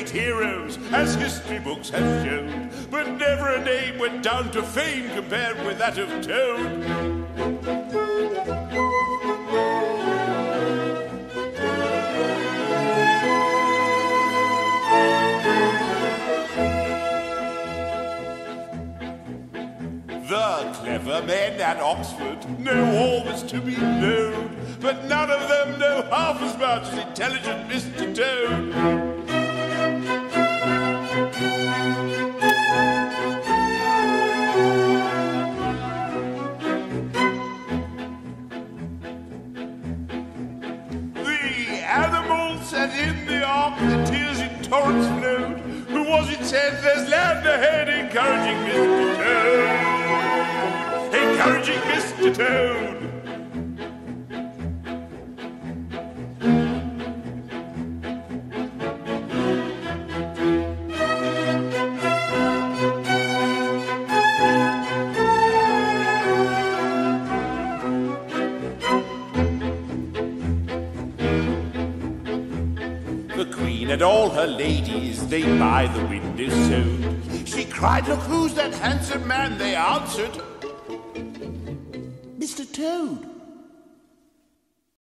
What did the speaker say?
great heroes, as history books have shown. But never a name went down to fame compared with that of Toad. The clever men at Oxford know all that's to be known, but none of them know half as much as intelligent Mr. Toad. Said, there's land ahead, encouraging Mr. Toad. The queen and all her ladies, they by the window sewed. She cried, Look who's that handsome man? They answered, Mr. Toad.